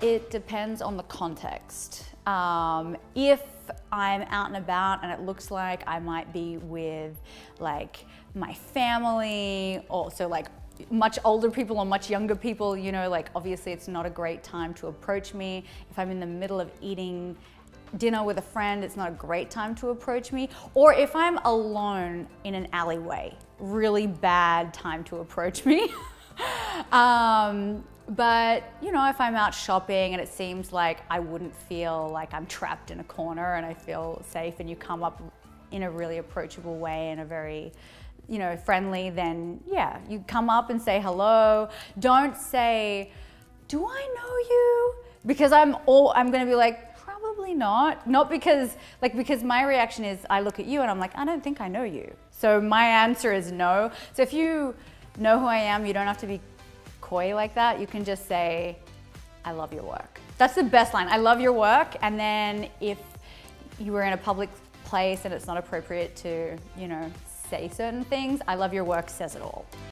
It depends on the context. Um, if I'm out and about and it looks like I might be with like my family or so like much older people or much younger people, you know, like obviously it's not a great time to approach me. If I'm in the middle of eating dinner with a friend, it's not a great time to approach me. Or if I'm alone in an alleyway, really bad time to approach me. um, but you know, if I'm out shopping and it seems like I wouldn't feel like I'm trapped in a corner and I feel safe and you come up in a really approachable way and a very you know, friendly, then yeah, you come up and say hello. Don't say, do I know you? Because I'm all, I'm gonna be like, probably not. Not because, like, because my reaction is I look at you and I'm like, I don't think I know you. So my answer is no. So if you know who I am, you don't have to be coy like that. You can just say, I love your work. That's the best line. I love your work. And then if you were in a public place and it's not appropriate to, you know, say certain things, I love your work says it all.